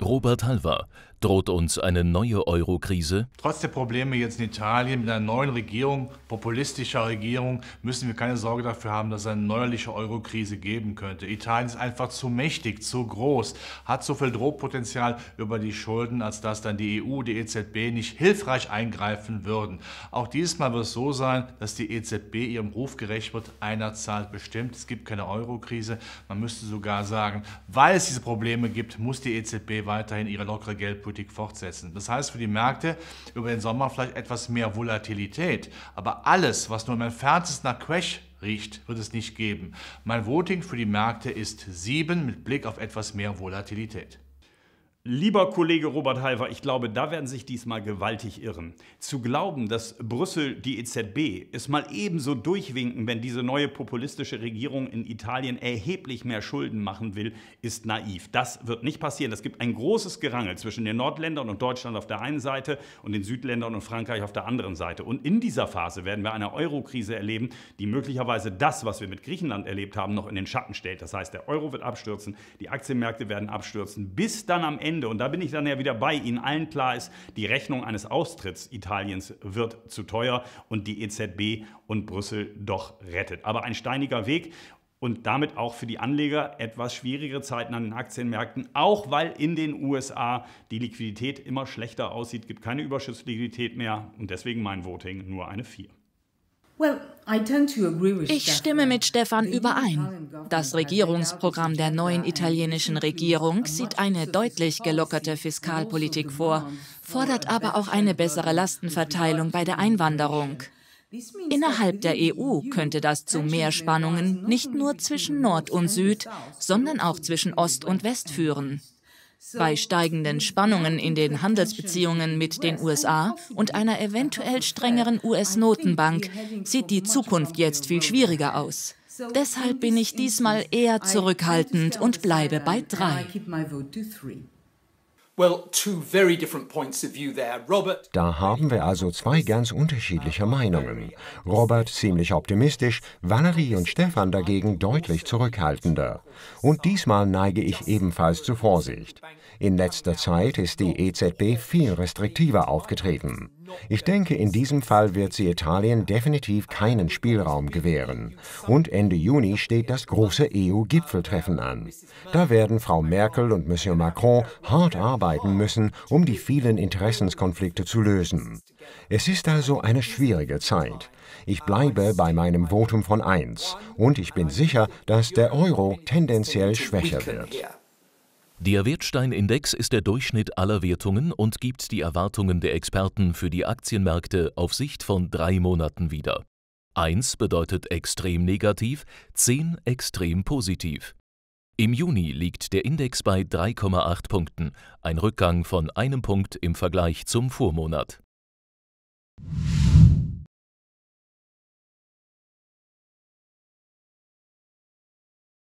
Robert Halver, droht uns eine neue Euro-Krise? Trotz der Probleme jetzt in Italien mit einer neuen Regierung, populistischer Regierung, müssen wir keine Sorge dafür haben, dass es eine neuerliche Euro-Krise geben könnte. Italien ist einfach zu mächtig, zu groß, hat so viel Drohpotenzial über die Schulden, als dass dann die EU, die EZB nicht hilfreich eingreifen würden. Auch dieses Mal wird es so sein, dass die EZB ihrem Ruf gerecht wird, einer zahlt bestimmt. Es gibt keine Euro-Krise. Man müsste sogar sagen, weil es diese Probleme gibt, muss die EZB weiterhin ihre lockere Geldpolitik fortsetzen. Das heißt für die Märkte über den Sommer vielleicht etwas mehr Volatilität. Aber alles, was nur im entferntesten nach Crash riecht, wird es nicht geben. Mein Voting für die Märkte ist 7 mit Blick auf etwas mehr Volatilität. Lieber Kollege Robert Halver, ich glaube, da werden sich diesmal gewaltig irren. Zu glauben, dass Brüssel die EZB es mal ebenso durchwinken, wenn diese neue populistische Regierung in Italien erheblich mehr Schulden machen will, ist naiv. Das wird nicht passieren. Es gibt ein großes Gerangel zwischen den Nordländern und Deutschland auf der einen Seite und den Südländern und Frankreich auf der anderen Seite. Und in dieser Phase werden wir eine Eurokrise erleben, die möglicherweise das, was wir mit Griechenland erlebt haben, noch in den Schatten stellt. Das heißt, der Euro wird abstürzen, die Aktienmärkte werden abstürzen, bis dann am Ende Ende, und da bin ich dann ja wieder bei Ihnen allen klar ist, die Rechnung eines Austritts Italiens wird zu teuer und die EZB und Brüssel doch rettet. Aber ein steiniger Weg und damit auch für die Anleger etwas schwierigere Zeiten an den Aktienmärkten, auch weil in den USA die Liquidität immer schlechter aussieht, gibt keine Überschussliquidität mehr und deswegen mein Voting nur eine 4. Ich stimme mit Stefan überein. Das Regierungsprogramm der neuen italienischen Regierung sieht eine deutlich gelockerte Fiskalpolitik vor, fordert aber auch eine bessere Lastenverteilung bei der Einwanderung. Innerhalb der EU könnte das zu mehr Spannungen nicht nur zwischen Nord und Süd, sondern auch zwischen Ost und West führen. Bei steigenden Spannungen in den Handelsbeziehungen mit den USA und einer eventuell strengeren US-Notenbank sieht die Zukunft jetzt viel schwieriger aus. Deshalb bin ich diesmal eher zurückhaltend und bleibe bei drei. Da haben wir also zwei ganz unterschiedliche Meinungen. Robert ziemlich optimistisch, Valerie und Stefan dagegen deutlich zurückhaltender. Und diesmal neige ich ebenfalls zu Vorsicht. In letzter Zeit ist die EZB viel restriktiver aufgetreten. Ich denke, in diesem Fall wird sie Italien definitiv keinen Spielraum gewähren. Und Ende Juni steht das große EU-Gipfeltreffen an. Da werden Frau Merkel und Monsieur Macron hart arbeiten müssen, um die vielen Interessenskonflikte zu lösen. Es ist also eine schwierige Zeit. Ich bleibe bei meinem Votum von 1 und ich bin sicher, dass der Euro tendenziell schwächer wird. Der Wertsteinindex ist der Durchschnitt aller Wertungen und gibt die Erwartungen der Experten für die Aktienmärkte auf Sicht von drei Monaten wieder. 1 bedeutet extrem negativ, 10 extrem positiv. Im Juni liegt der Index bei 3,8 Punkten, ein Rückgang von einem Punkt im Vergleich zum Vormonat